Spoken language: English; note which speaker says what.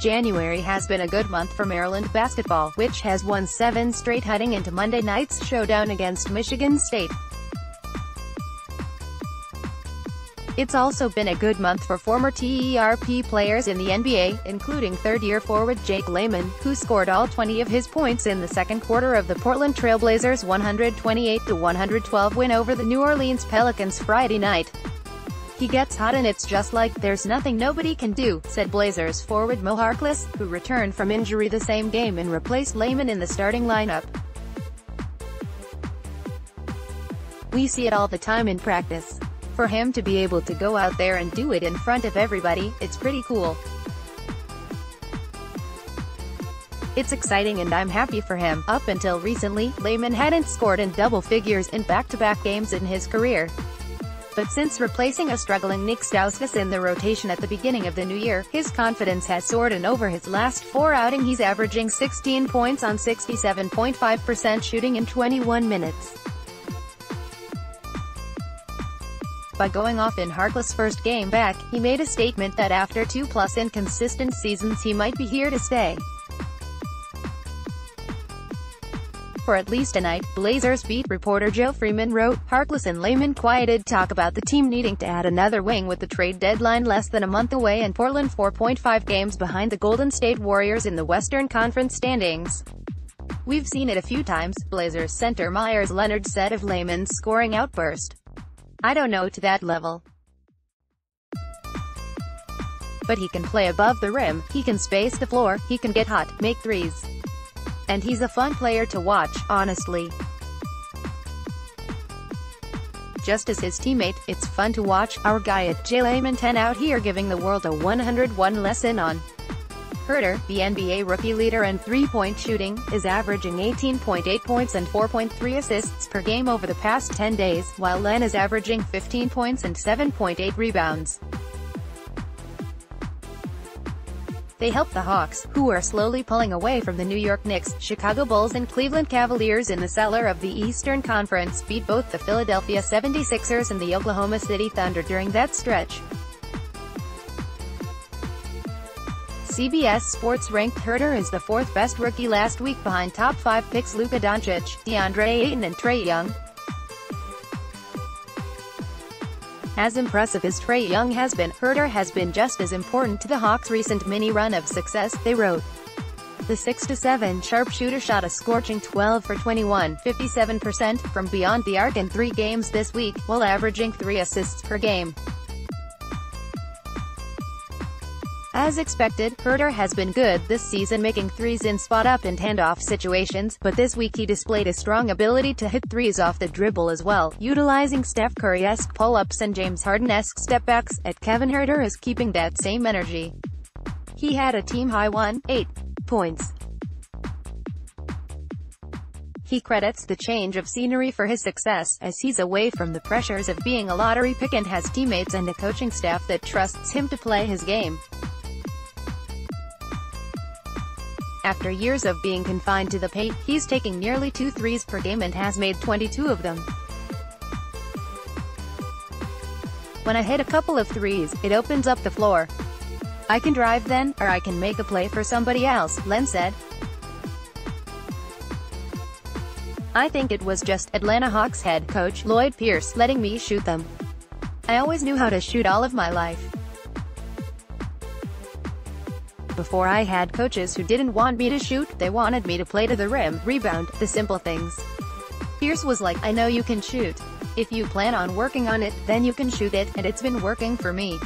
Speaker 1: January has been a good month for Maryland basketball, which has won seven straight heading into Monday night's showdown against Michigan State. It's also been a good month for former TERP players in the NBA, including third-year forward Jake Layman, who scored all 20 of his points in the second quarter of the Portland Trail Blazers' 128-112 win over the New Orleans Pelicans Friday night. He gets hot and it's just like, there's nothing nobody can do, said Blazers forward Moe Harkless, who returned from injury the same game and replaced Layman in the starting lineup. We see it all the time in practice. For him to be able to go out there and do it in front of everybody, it's pretty cool. It's exciting and I'm happy for him. Up until recently, Layman hadn't scored in double figures in back-to-back -back games in his career. But since replacing a struggling Nik Stauskas in the rotation at the beginning of the new year, his confidence has soared and over his last four outing he's averaging 16 points on 67.5% shooting in 21 minutes. By going off in Harkless' first game back, he made a statement that after two-plus inconsistent seasons he might be here to stay. For at least a night, Blazers beat reporter Joe Freeman wrote, Harkless and Layman quieted talk about the team needing to add another wing with the trade deadline less than a month away and Portland 4.5 games behind the Golden State Warriors in the Western Conference standings. We've seen it a few times, Blazers center Meyers Leonard said of Layman's scoring outburst. I don't know to that level. But he can play above the rim, he can space the floor, he can get hot, make threes. And he's a fun player to watch, honestly. Just as his teammate, it's fun to watch our guy at J. Layman 10 out here giving the world a 101 lesson on Huerter, the NBA rookie leader in three-point shooting, is averaging 18.8 points and 4.3 assists per game over the past 10 days, while Len is averaging 15 points and 7.8 rebounds. They help the Hawks, who are slowly pulling away from the New York Knicks, Chicago Bulls and Cleveland Cavaliers in the cellar of the Eastern Conference, beat both the Philadelphia 76ers and the Oklahoma City Thunder during that stretch. CBS Sports ranked Huerter as the fourth best rookie last week behind top five picks Luka Doncic, DeAndre Ayton and Trae Young. As impressive as Trae Young has been, Huerter has been just as important to the Hawks' recent mini-run of success, they wrote. The 6-7 sharpshooter shot a scorching 12 for 21, 57% from beyond the arc in three games this week, while averaging three assists per game. As expected, Huerter has been good this season making threes in spot-up and handoff situations, but this week he displayed a strong ability to hit threes off the dribble as well, utilizing Steph Curry-esque pull-ups and James Harden-esque stepbacks, at Kevin Huerter is keeping that same energy. He had a team-high 1, 8 points. He credits the change of scenery for his success, as he's away from the pressures of being a lottery pick and has teammates and a coaching staff that trusts him to play his game. After years of being confined to the paint, he's taking nearly two threes per game and has made 22 of them. When I hit a couple of threes, it opens up the floor. I can drive then, or I can make a play for somebody else, Len said. I think it was just Atlanta Hawks head coach Lloyd Pierce letting me shoot them. I always knew how to shoot all of my life. Before I had coaches who didn't want me to shoot, they wanted me to play to the rim, rebound, the simple things. Pierce was like, I know you can shoot. If you plan on working on it, then you can shoot it, and it's been working for me.